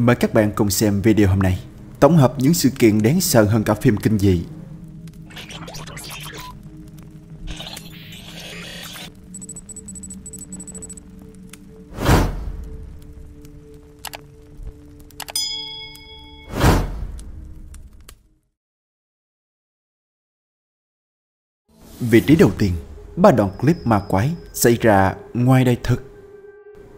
Mời các bạn cùng xem video hôm nay. Tổng hợp những sự kiện đáng sợ hơn cả phim kinh dị. Vị trí đầu tiên, Ba đoạn clip ma quái xảy ra ngoài đời thực.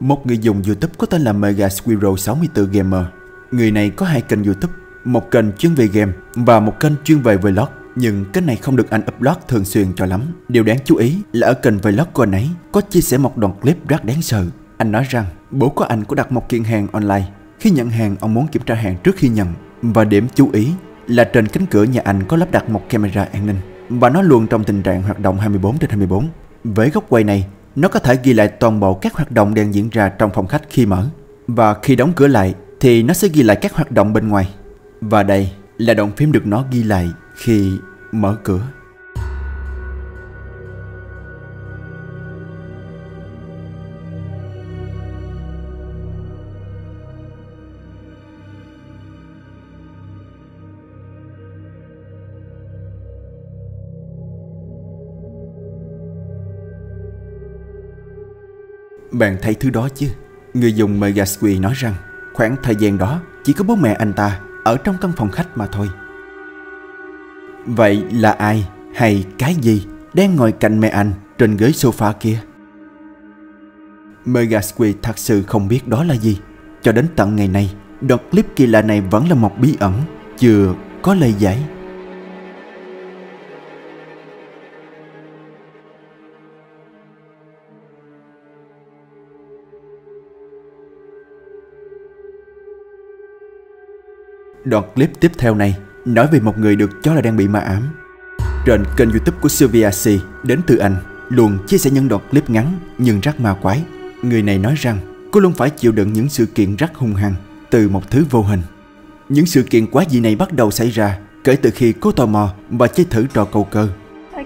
Một người dùng YouTube có tên là Mega Squirrel 64 Gamer. Người này có hai kênh YouTube Một kênh chuyên về game và một kênh chuyên về vlog. Nhưng kênh này không được anh upload thường xuyên cho lắm. Điều đáng chú ý là ở kênh vlog của anh ấy Có chia sẻ một đoạn clip rất đáng sợ. Anh nói rằng bố của anh có đặt một kiện hàng online. Khi nhận hàng ông muốn kiểm tra hàng trước khi nhận. Và điểm chú ý là trên cánh cửa nhà anh có lắp đặt một camera an ninh. Và nó luôn trong tình trạng hoạt động 24 trên 24. Với góc quay này, nó có thể ghi lại toàn bộ các hoạt động đang diễn ra trong phòng khách khi mở. Và khi đóng cửa lại, thì nó sẽ ghi lại các hoạt động bên ngoài. Và đây là đoạn phim được nó ghi lại khi mở cửa. Bạn thấy thứ đó chứ? Người dùng Megasqui nói rằng khoảng thời gian đó chỉ có bố mẹ anh ta ở trong căn phòng khách mà thôi. Vậy là ai hay cái gì đang ngồi cạnh mẹ anh trên ghế sofa kia? Megasqui thật sự không biết đó là gì. Cho đến tận ngày nay, đoạn clip kỳ lạ này vẫn là một bí ẩn, chưa có lời giải. Đoạn clip tiếp theo này nói về một người được cho là đang bị ma ám. Trên kênh youtube của Sylvia C đến từ Anh luôn chia sẻ những đoạn clip ngắn nhưng rất ma quái. Người này nói rằng cô luôn phải chịu đựng những sự kiện rất hung hăng từ một thứ vô hình. Những sự kiện quá dị này bắt đầu xảy ra kể từ khi cô tò mò và chơi thử trò cầu cơ.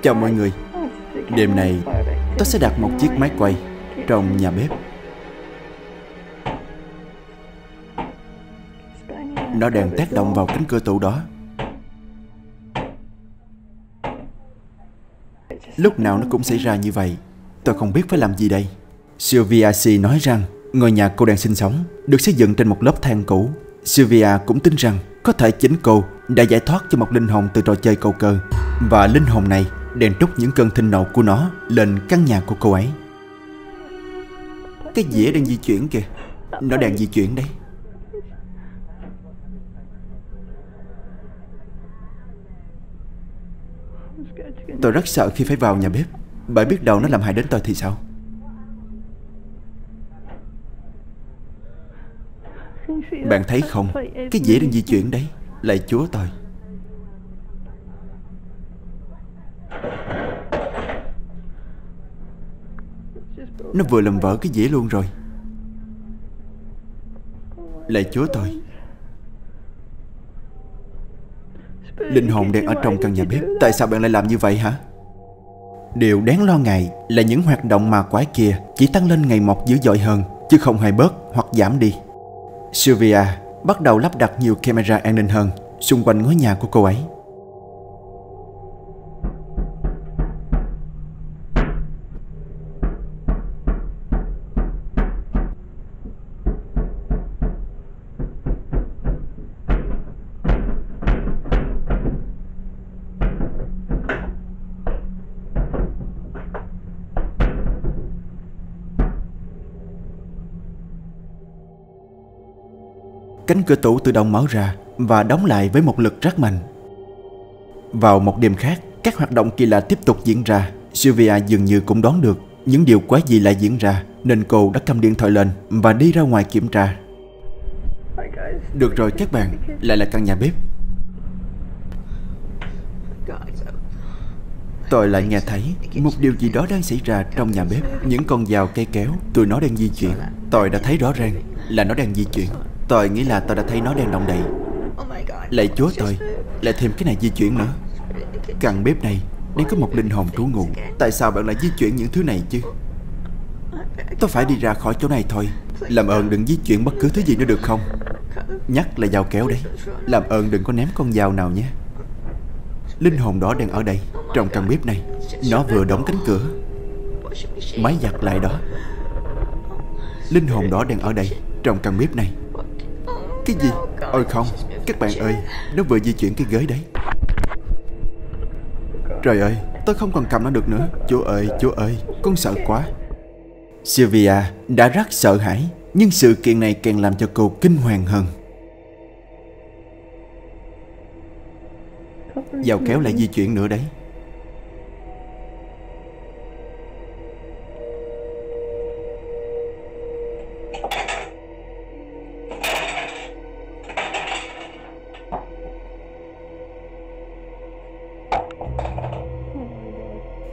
Chào mọi người, đêm này tôi sẽ đặt một chiếc máy quay trong nhà bếp. Nó đang tác động vào cánh cửa tủ đó. Lúc nào nó cũng xảy ra như vậy. Tôi không biết phải làm gì đây. Sylvia C nói rằng, Ngôi nhà cô đang sinh sống Được xây dựng trên một lớp than cũ. Sylvia cũng tin rằng Có thể chính cô đã giải thoát cho một linh hồn từ trò chơi cầu cơ. Và linh hồn này đang trút những cơn thịnh nộ của nó Lên căn nhà của cô ấy. Cái dĩa đang di chuyển kìa. Nó đang di chuyển đấy. Tôi rất sợ khi phải vào nhà bếp. Bởi biết đâu nó làm hại đến tôi thì sao? Bạn thấy không? Cái dĩa đang di chuyển đấy. Lại chúa tôi. Nó vừa làm vỡ cái dĩa luôn rồi. Lạy chúa tôi. Linh hồn đang ở trong căn nhà bếp. Tại sao bạn lại làm như vậy hả? Điều đáng lo ngại là những hoạt động mà quái kia Chỉ tăng lên ngày một dữ dội hơn, Chứ không hề bớt hoặc giảm đi. Sylvia bắt đầu lắp đặt nhiều camera an ninh hơn Xung quanh ngôi nhà của cô ấy. Cánh cửa tủ tự động mở ra và đóng lại với một lực rất mạnh. Vào một đêm khác, các hoạt động kỳ lạ tiếp tục diễn ra. Sylvia dường như cũng đoán được những điều quái gì lại diễn ra nên cô đã cầm điện thoại lên và đi ra ngoài kiểm tra. Được rồi các bạn, lại là căn nhà bếp. Tôi lại nghe thấy một điều gì đó đang xảy ra trong nhà bếp Những con dao cây kéo, tụi nó đang di chuyển Tôi đã thấy rõ ràng là nó đang di chuyển Tôi nghĩ là tôi đã thấy nó đang động đậy. Lạy chúa tôi, Lại thêm cái này di chuyển nữa. Căn bếp này đang có một linh hồn trú ngụ. Tại sao bạn lại di chuyển những thứ này chứ? Tôi phải đi ra khỏi chỗ này thôi. Làm ơn đừng di chuyển bất cứ thứ gì nữa được không? Nhắc là dao kéo đấy. Làm ơn đừng có ném con dao nào nhé. Linh hồn đó đang ở đây, Trong căn bếp này. Nó vừa đóng cánh cửa. Máy giặt lại đó. Linh hồn đó đang ở đây, Trong căn bếp này. Cái gì? Ôi không, Các bạn ơi, Nó vừa di chuyển cái ghế đấy. Trời ơi, Tôi không còn cầm nó được nữa. Chúa ơi Chúa ơi, Con sợ quá. Sylvia đã rất sợ hãi, Nhưng sự kiện này càng làm cho cô kinh hoàng hơn. Dao kéo lại di chuyển nữa đấy.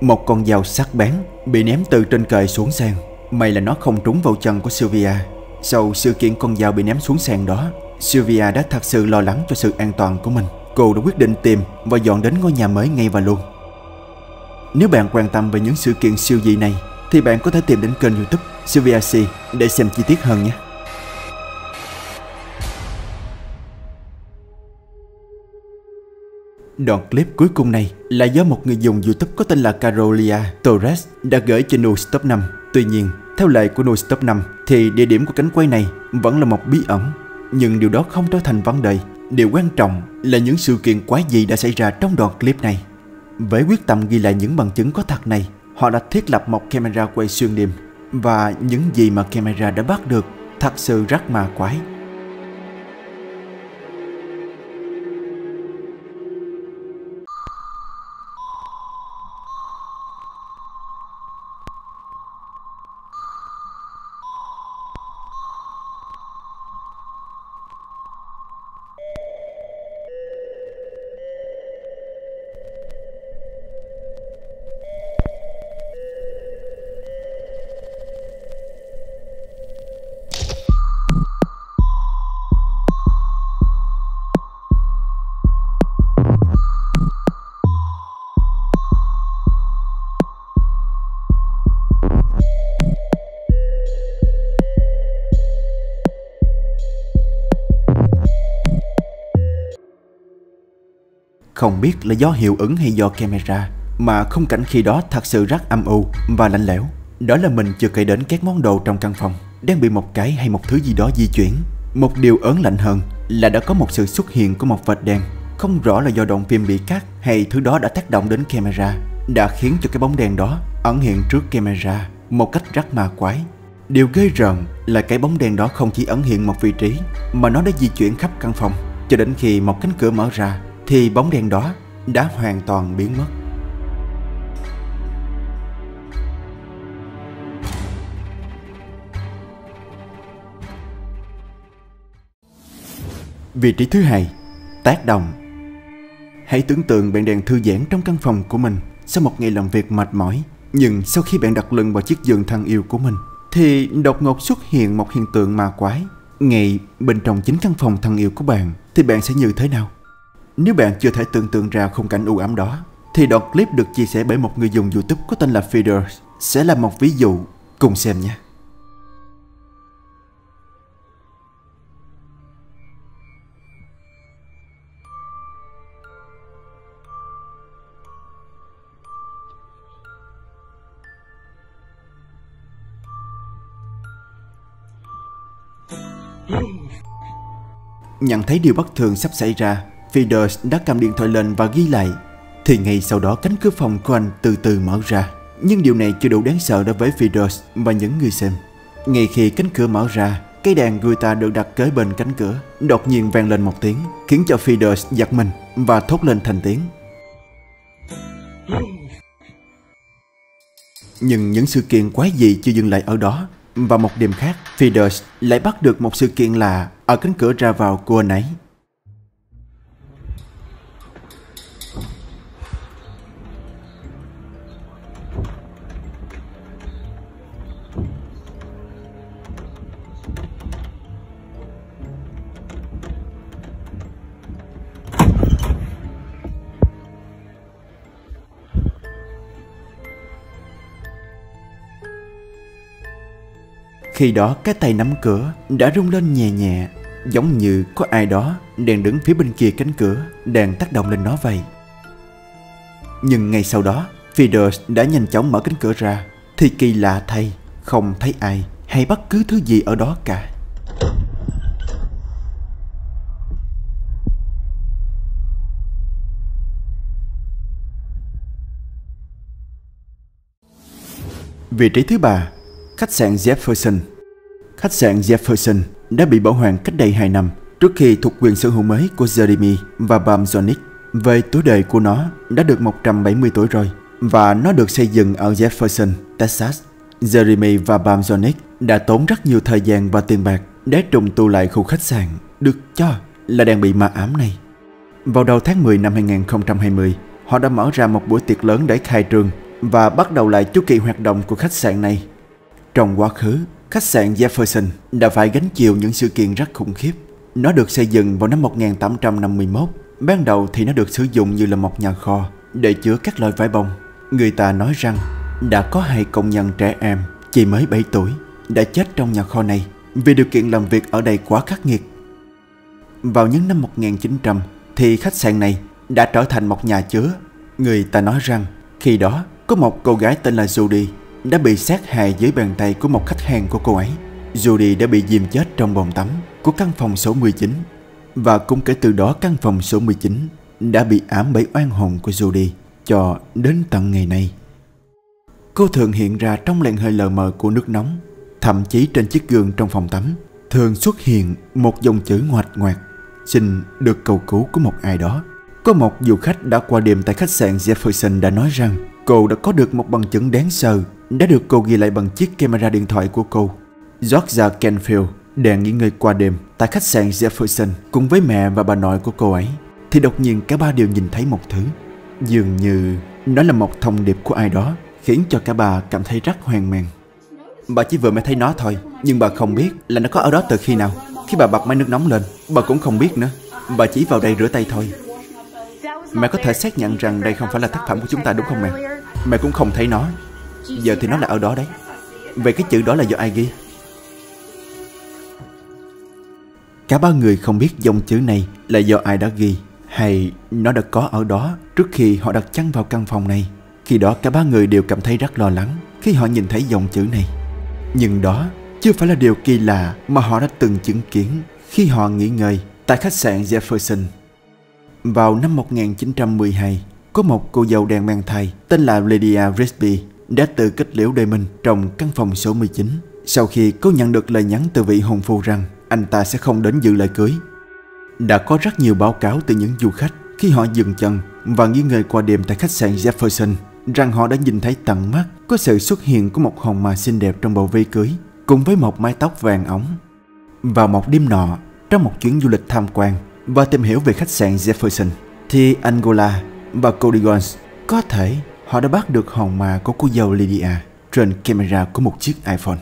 Một con dao sắc bén bị ném từ trên trời xuống sàn. May là nó không trúng vào chân của Sylvia. Sau sự kiện con dao bị ném xuống sàn đó, Sylvia đã thật sự lo lắng cho sự an toàn của mình. Cô đã quyết định tìm và dọn đến ngôi nhà mới ngay và luôn. Nếu bạn quan tâm về những sự kiện siêu dị này, Thì bạn có thể tìm đến kênh youtube Sylvia C để xem chi tiết hơn nhé. Đoạn clip cuối cùng này là do một người dùng YouTube có tên là Carolia Torres đã gửi cho Newstop 5. Tuy nhiên, theo lệ của Newstop 5 thì địa điểm của cánh quay này vẫn là một bí ẩn. Nhưng điều đó không trở thành vấn đề. Điều quan trọng là những sự kiện quái dị đã xảy ra trong đoạn clip này. Với quyết tâm ghi lại những bằng chứng có thật này, họ đã thiết lập một camera quay xuyên đêm và những gì mà camera đã bắt được thật sự rất ma quái. Không biết là do hiệu ứng hay do camera, Mà khung cảnh khi đó thật sự rất âm u và lạnh lẽo. Đó là mình chưa kể đến các món đồ trong căn phòng Đang bị một cái hay một thứ gì đó di chuyển. Một điều ớn lạnh hơn là đã có một sự xuất hiện của một vệt đen Không rõ là do đoạn phim bị cắt hay thứ đó đã tác động đến camera Đã khiến cho cái bóng đen đó ẩn hiện trước camera một cách rất ma quái. Điều ghê rợn là cái bóng đen đó không chỉ ẩn hiện một vị trí, Mà nó đã di chuyển khắp căn phòng Cho đến khi một cánh cửa mở ra thì bóng đen đó đã hoàn toàn biến mất. Vị trí thứ hai, tác động. Hãy tưởng tượng bạn đang thư giãn trong căn phòng của mình sau một ngày làm việc mệt mỏi. Nhưng sau khi bạn đặt lưng vào chiếc giường thân yêu của mình, thì đột ngột xuất hiện một hiện tượng ma quái. Ngay bên trong chính căn phòng thân yêu của bạn, thì bạn sẽ như thế nào? Nếu bạn chưa thể tưởng tượng ra khung cảnh u ám đó, thì đoạn clip được chia sẻ bởi một người dùng YouTube có tên là Feeder sẽ là một ví dụ. Cùng xem nhé. Nhận thấy điều bất thường sắp xảy ra Fidesz đã cầm điện thoại lên và ghi lại. Thì ngay sau đó, cánh cửa phòng của anh từ từ mở ra. Nhưng điều này chưa đủ đáng sợ đối với Fidesz và những người xem. Ngay khi cánh cửa mở ra Cây đàn guitar được đặt kế bên cánh cửa, Đột nhiên vang lên một tiếng, Khiến cho Fidesz giật mình Và thốt lên thành tiếng. Nhưng những sự kiện quái dị chưa dừng lại ở đó. Và một đêm khác Fidesz lại bắt được một sự kiện là Ở cánh cửa ra vào của anh ấy. Khi đó cái tay nắm cửa đã rung lên nhẹ nhẹ Giống như có ai đó đang đứng phía bên kia cánh cửa Đang tác động lên nó vậy. Nhưng ngay sau đó Feeders đã nhanh chóng mở cánh cửa ra Thì kỳ lạ thay Không thấy ai hay bất cứ thứ gì ở đó cả. Vị trí thứ ba, khách sạn Jefferson. Khách sạn Jefferson đã bị bảo hoàng cách đây 2 năm trước khi thuộc quyền sở hữu mới của Jeremy và Bam Zonic. Về tuổi đời của nó đã được 170 tuổi rồi và nó được xây dựng ở Jefferson, Texas. Jeremy và Bam Zonic đã tốn rất nhiều thời gian và tiền bạc để trùng tu lại khu khách sạn được cho là đang bị ma ám này. Vào đầu tháng 10 năm 2020, họ đã mở ra một buổi tiệc lớn để khai trương và bắt đầu lại chu kỳ hoạt động của khách sạn này. Trong quá khứ, khách sạn Jefferson đã phải gánh chịu những sự kiện rất khủng khiếp. Nó được xây dựng vào năm 1851. Ban đầu thì nó được sử dụng như là một nhà kho để chứa các loại vải bông. Người ta nói rằng đã có hai công nhân trẻ em chỉ mới 7 tuổi đã chết trong nhà kho này vì điều kiện làm việc ở đây quá khắc nghiệt. Vào những năm 1900 thì khách sạn này đã trở thành một nhà chứa. Người ta nói rằng khi đó có một cô gái tên là Judy đã bị sát hại dưới bàn tay của một khách hàng của cô ấy. Judy đã bị dìm chết trong bồn tắm của căn phòng số 19 và cũng kể từ đó căn phòng số 19 đã bị ám bởi oan hồn của Judy cho đến tận ngày nay. Cô thường hiện ra trong làn hơi lờ mờ của nước nóng, thậm chí trên chiếc gương trong phòng tắm thường xuất hiện một dòng chữ ngoạch ngoạc xin được cầu cứu của một ai đó. Có một du khách đã qua đêm tại khách sạn Jefferson đã nói rằng cô đã có được một bằng chứng đáng sợ đã được cô ghi lại bằng chiếc camera điện thoại của cô. Georgia Canfield đang nghỉ ngơi qua đêm tại khách sạn Jefferson cùng với mẹ và bà nội của cô ấy thì đột nhiên cả ba đều nhìn thấy một thứ. Dường như nó là một thông điệp của ai đó khiến cho cả bà cảm thấy rất hoang mang. Bà chỉ vừa mới thấy nó thôi, nhưng bà không biết là nó có ở đó từ khi nào. Khi bà bật máy nước nóng lên, bà cũng không biết nữa. Bà chỉ vào đây rửa tay thôi. Mẹ có thể xác nhận rằng đây không phải là tác phẩm của chúng ta đúng không mẹ? Mẹ cũng không thấy nó. Giờ thì nó là ở đó đấy. Vậy cái chữ đó là do ai ghi? Cả ba người không biết dòng chữ này là do ai đã ghi hay nó đã có ở đó trước khi họ đặt chân vào căn phòng này. Khi đó cả ba người đều cảm thấy rất lo lắng khi họ nhìn thấy dòng chữ này. Nhưng đó chưa phải là điều kỳ lạ mà họ đã từng chứng kiến khi họ nghỉ ngơi tại khách sạn Jefferson. Vào năm 1912, có một cô dâu đang mang thai tên là Lydia Risby đã tự kết liễu đời mình trong căn phòng số 19 sau khi có nhận được lời nhắn từ vị hồn phu rằng anh ta sẽ không đến dự lễ cưới. Đã có rất nhiều báo cáo từ những du khách khi họ dừng chân và nghỉ ngơi qua đêm tại khách sạn Jefferson rằng họ đã nhìn thấy tận mắt có sự xuất hiện của một hồn ma xinh đẹp trong bầu vây cưới cùng với một mái tóc vàng ống. Vào một đêm nọ, trong một chuyến du lịch tham quan và tìm hiểu về khách sạn Jefferson, thì Angola và Cody Jones có thể họ đã bắt được hòn ma của cô dâu Lydia trên camera của một chiếc iPhone.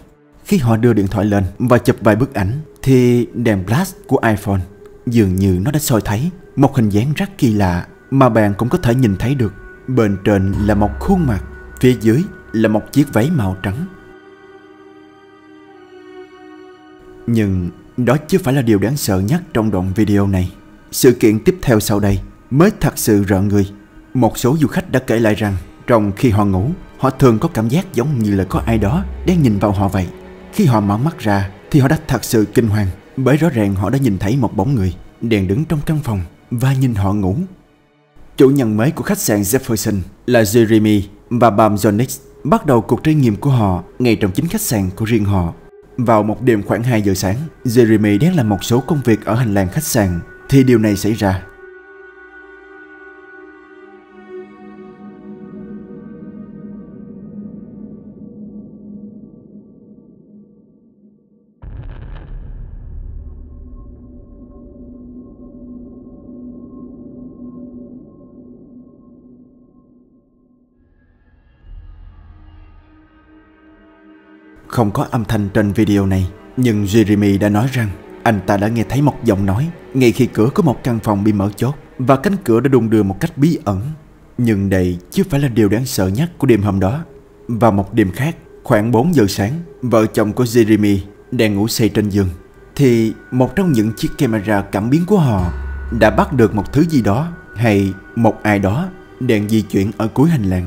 Khi họ đưa điện thoại lên và chụp vài bức ảnh, thì đèn flash của iPhone dường như nó đã soi thấy một hình dáng rất kỳ lạ mà bạn cũng có thể nhìn thấy được. Bên trên là một khuôn mặt, phía dưới là một chiếc váy màu trắng. Nhưng đó chưa phải là điều đáng sợ nhất trong đoạn video này. Sự kiện tiếp theo sau đây mới thật sự rợn người. Một số du khách đã kể lại rằng trong khi họ ngủ, họ thường có cảm giác giống như là có ai đó đang nhìn vào họ vậy. Khi họ mở mắt ra thì họ đã thật sự kinh hoàng bởi rõ ràng họ đã nhìn thấy một bóng người đang đứng trong căn phòng và nhìn họ ngủ. Chủ nhân mới của khách sạn Jefferson là Jeremy và Bam Jonix bắt đầu cuộc trải nghiệm của họ ngay trong chính khách sạn của riêng họ. Vào một đêm khoảng 2 giờ sáng, Jeremy đang làm một số công việc ở hành lang khách sạn thì điều này xảy ra. Không có âm thanh trên video này. Nhưng Jeremy đã nói rằng, Anh ta đã nghe thấy một giọng nói, Ngay khi cửa của một căn phòng bị mở chốt, Và cánh cửa đã đung đưa một cách bí ẩn. Nhưng đây chưa phải là điều đáng sợ nhất của đêm hôm đó. Và một đêm khác, Khoảng 4 giờ sáng, Vợ chồng của Jeremy đang ngủ say trên giường. Thì một trong những chiếc camera cảm biến của họ đã bắt được một thứ gì đó hay một ai đó đang di chuyển ở cuối hành lang.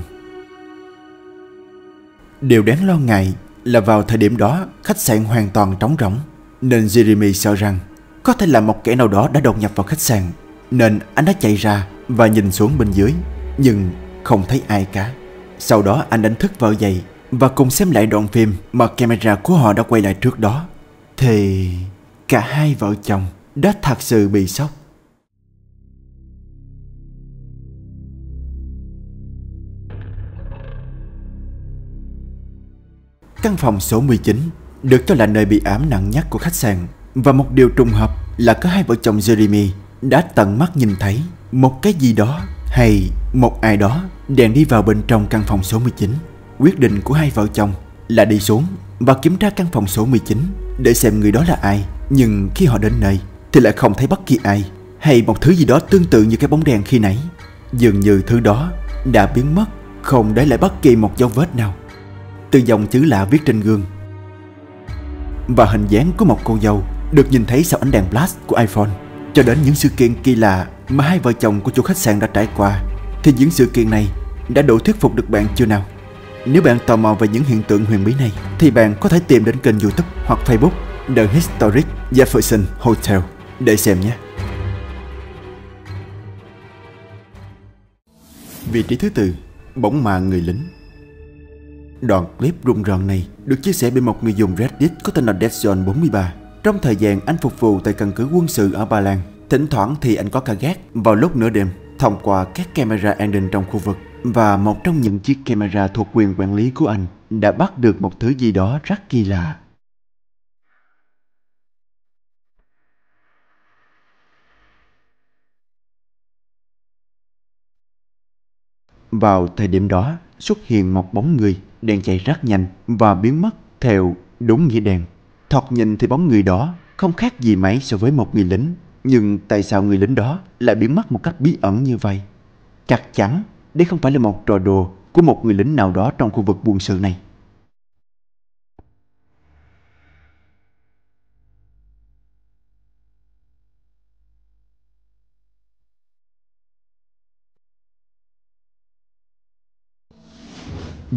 Điều đáng lo ngại là vào thời điểm đó, khách sạn hoàn toàn trống rỗng nên Jeremy sợ rằng có thể là một kẻ nào đó đã đột nhập vào khách sạn nên anh đã chạy ra và nhìn xuống bên dưới, nhưng không thấy ai cả. Sau đó anh đánh thức vợ dậy và cùng xem lại đoạn phim mà camera của họ đã quay lại trước đó. Thì cả hai vợ chồng đã thật sự bị sốc. Căn phòng số 19 được cho là nơi bị ám nặng nhất của khách sạn và một điều trùng hợp là có hai vợ chồng Jeremy đã tận mắt nhìn thấy một cái gì đó hay một ai đó đang đi vào bên trong căn phòng số 19. Quyết định của hai vợ chồng là đi xuống và kiểm tra căn phòng số 19 để xem người đó là ai. Nhưng khi họ đến nơi thì lại không thấy bất kỳ ai hay một thứ gì đó tương tự như cái bóng đèn khi nãy. Dường như thứ đó đã biến mất, không để lại bất kỳ một dấu vết nào. Từ dòng chữ lạ viết trên gương và hình dáng của một cô dâu được nhìn thấy sau ánh đèn flash của iPhone cho đến những sự kiện kỳ lạ mà hai vợ chồng của chủ khách sạn đã trải qua thì những sự kiện này đã đủ thuyết phục được bạn chưa nào? Nếu bạn tò mò về những hiện tượng huyền bí này thì bạn có thể tìm đến kênh YouTube hoặc Facebook The Historic Jefferson Hotel để xem nhé. Vị trí thứ tư, bóng ma người lính. Đoạn clip rùng rợn này được chia sẻ bởi một người dùng Reddit có tên là DeadZone43 trong thời gian anh phục vụ tại căn cứ quân sự ở Ba Lan. Thỉnh thoảng thì anh có ca gác vào lúc nửa đêm thông qua các camera an ninh trong khu vực và một trong những chiếc camera thuộc quyền quản lý của anh đã bắt được một thứ gì đó rất kỳ lạ. Vào thời điểm đó, xuất hiện một bóng người đèn chạy rất nhanh và biến mất theo đúng nghĩa đèn. Thoạt nhìn thì bóng người đó không khác gì mấy so với một người lính. Nhưng tại sao người lính đó lại biến mất một cách bí ẩn như vậy? Chắc chắn đây không phải là một trò đùa của một người lính nào đó trong khu vực buôn sự này.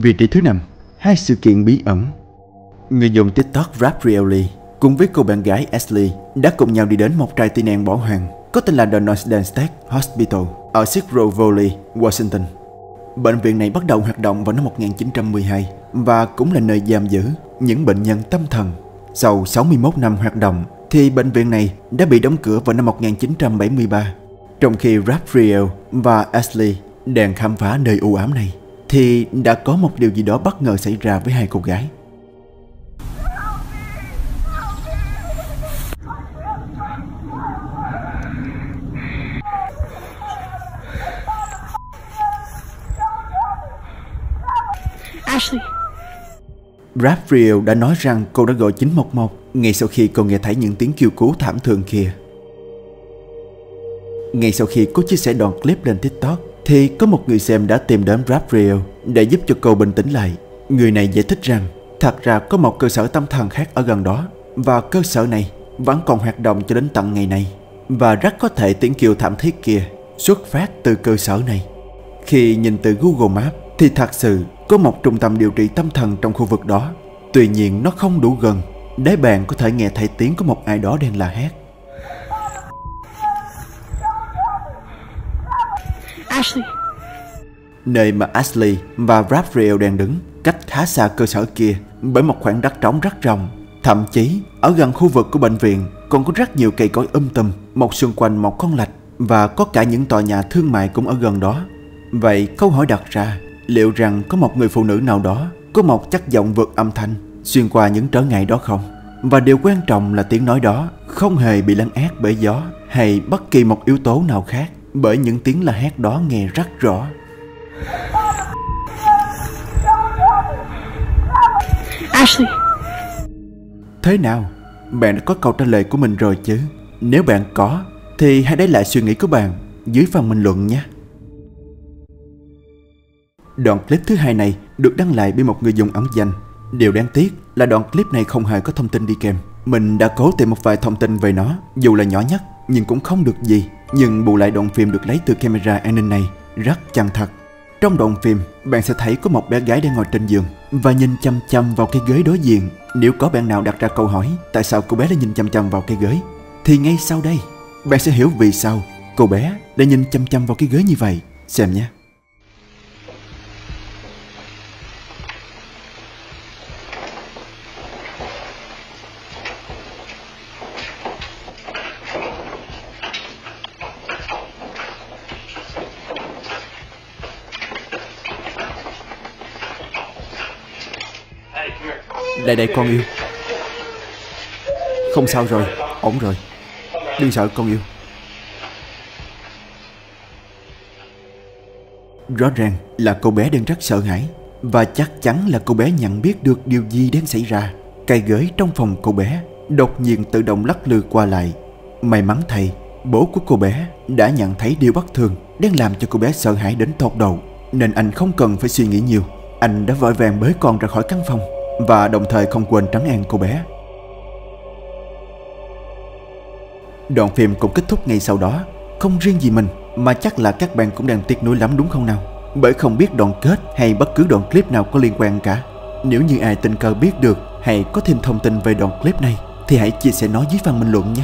Vị trí thứ năm, hai sự kiện bí ẩn. Người dùng TikTok Raprieli cùng với cô bạn gái Ashley đã cùng nhau đi đến một trại tị nạn bỏ hoang có tên là The Northern State Hospital ở Silk Valley, Washington. Bệnh viện này bắt đầu hoạt động vào năm 1912 và cũng là nơi giam giữ những bệnh nhân tâm thần. Sau 61 năm hoạt động thì bệnh viện này đã bị đóng cửa vào năm 1973. Trong khi Raphael và Ashley đang khám phá nơi u ám này thì đã có một điều gì đó bất ngờ xảy ra với hai cô gái. Ashley. Raphael đã nói rằng cô đã gọi 911 ngay sau khi cô nghe thấy những tiếng kêu cứu thảm thương kia. Ngay sau khi cô chia sẻ đoạn clip lên TikTok thì có một người xem đã tìm đến Gabriel để giúp cho cô bình tĩnh lại. Người này giải thích rằng, thật ra có một cơ sở tâm thần khác ở gần đó, và cơ sở này vẫn còn hoạt động cho đến tận ngày này, và rất có thể tiếng kêu thảm thiết kia xuất phát từ cơ sở này. Khi nhìn từ Google Maps thì thật sự có một trung tâm điều trị tâm thần trong khu vực đó. Tuy nhiên nó không đủ gần để bạn có thể nghe thấy tiếng của một ai đó đang la hét. Ashley. Nơi mà Ashley và Raphael đang đứng cách khá xa cơ sở kia bởi một khoảng đất trống rất rộng. Thậm chí ở gần khu vực của bệnh viện còn có rất nhiều cây cối um tùm, một xung quanh một con lạch và có cả những tòa nhà thương mại cũng ở gần đó. Vậy câu hỏi đặt ra liệu rằng có một người phụ nữ nào đó có một chất giọng vượt âm thanh xuyên qua những trở ngại đó không? Và điều quan trọng là tiếng nói đó không hề bị lấn át bởi gió hay bất kỳ một yếu tố nào khác bởi những tiếng la hét đó nghe rất rõ. Ashley. Thế nào? Bạn đã có câu trả lời của mình rồi chứ? Nếu bạn có, thì hãy để lại suy nghĩ của bạn dưới phần bình luận nhé. Đoạn clip thứ hai này được đăng lại bởi một người dùng ẩn danh. Điều đáng tiếc là đoạn clip này không hề có thông tin đi kèm Mình đã cố tìm một vài thông tin về nó, dù là nhỏ nhất, nhưng cũng không được gì. Nhưng bù lại đoạn phim được lấy từ camera an ninh này rất chân thật. Trong đoạn phim, bạn sẽ thấy có một bé gái đang ngồi trên giường và nhìn chăm chăm vào cái ghế đối diện. Nếu có bạn nào đặt ra câu hỏi tại sao cô bé lại nhìn chăm chăm vào cái ghế, thì ngay sau đây, bạn sẽ hiểu vì sao cô bé lại nhìn chăm chăm vào cái ghế như vậy. Xem nhé. Đây đây, con yêu. Không sao rồi, Ổn rồi. Đừng sợ, con yêu. Rõ ràng là cô bé đang rất sợ hãi, Và chắc chắn là cô bé nhận biết được điều gì đang xảy ra. Cây gới trong phòng cô bé Đột nhiên tự động lắc lư qua lại. May mắn thầy Bố của cô bé đã nhận thấy điều bất thường Đang làm cho cô bé sợ hãi đến tột đầu Nên anh không cần phải suy nghĩ nhiều. Anh đã vội vàng bế con ra khỏi căn phòng và đồng thời không quên trấn an cô bé. Đoạn phim cũng kết thúc ngay sau đó, không riêng gì mình mà chắc là các bạn cũng đang tiếc nuối lắm đúng không nào? Bởi không biết đoạn kết hay bất cứ đoạn clip nào có liên quan cả. Nếu như ai tình cờ biết được hay có thêm thông tin về đoạn clip này thì hãy chia sẻ nó dưới phần bình luận nhé.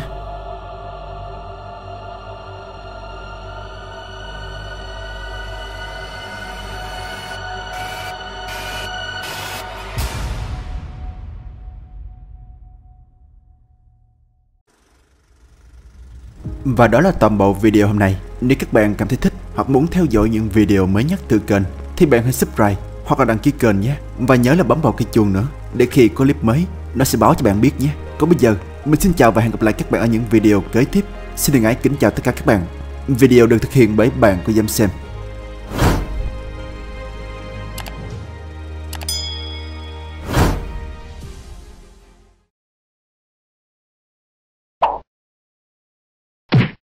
Và đó là toàn bộ video hôm nay. Nếu các bạn cảm thấy thích hoặc muốn theo dõi những video mới nhất từ kênh, thì bạn hãy subscribe hoặc là đăng ký kênh nhé. Và nhớ là bấm vào cái chuông nữa, để khi có clip mới, nó sẽ báo cho bạn biết nhé. Còn bây giờ, mình xin chào và hẹn gặp lại các bạn ở những video kế tiếp. Xin đừng ái kính chào tất cả các bạn. Video được thực hiện bởi bạn của Dâm Xem.